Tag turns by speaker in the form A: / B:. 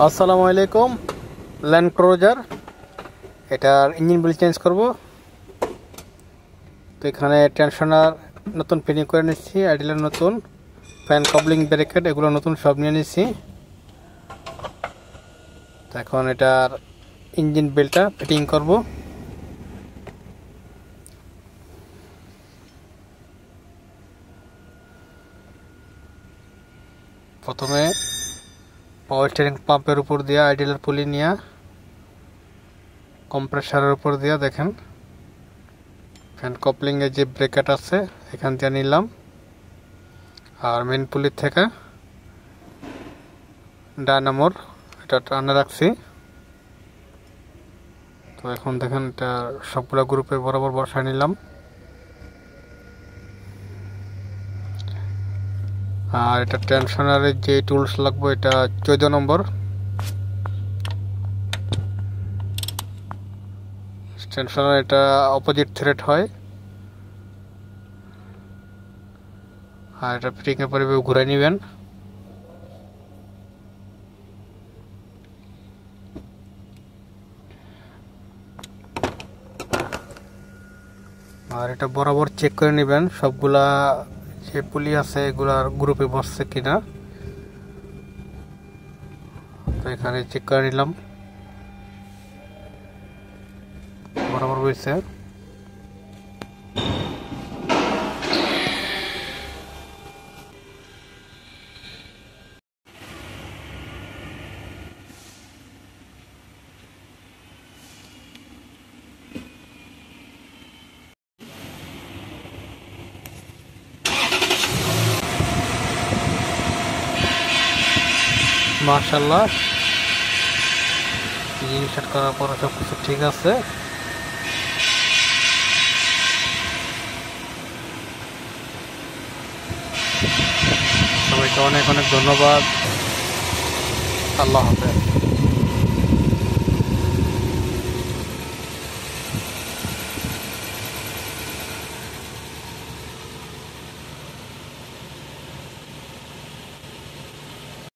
A: আসসালামু আলাইকুম ল্যান্ড ক্রোজার এটার ইঞ্জিন বিল চেঞ্জ করব। তো এখানে টেনশনার নতুন ফিটিং করে নিচ্ছি আইডিলের নতুন। ফ্যান কবলিং ব্রেকেট এগুলো নতুন সব নিয়ে নিচ্ছি। তো এখন এটার ইঞ্জিন বেলটা ফিটিং করব। প্রথমে পাওয়ার স্টিয়ারিং পাম্পের উপর দিয়ে আইডিয়ালের পুলি নিয়ে, কম্প্রেসারের উপর দিয়ে দেখেন। ফ্যান কপলিংয়ে যে ব্রেকেট আছে, এখান দিয়ে নিলাম। আর মেন পুলির থেকে ডায়নামোর এটা টানে রাখছি। তো এখন দেখেন এটা সবগুলো গ্রুপে বরাবর বসায় নিলাম। আর এটা টেনশনারের যে টুলস লাগবে, এটা চোদ্দ নম্বর। টেনশনার এটা অপোজিট থ্রেড হয়। আর এটা ফিটিংয়ের পরে ঘুরে নেবেন। আর এটা বরাবর চেক করে নেবেন, সবগুলা যে পুলি আছে এগুলার গ্রুপে বসছে কিনা। তো এখানে চেক করে নিলাম। বরাবর বইছে মার্শাল্লাহ সেট করার পরে সব কিছু ঠিক আছে। সবাইকে অনেক অনেক ধন্যবাদ। আল্লাহ হাফেজ।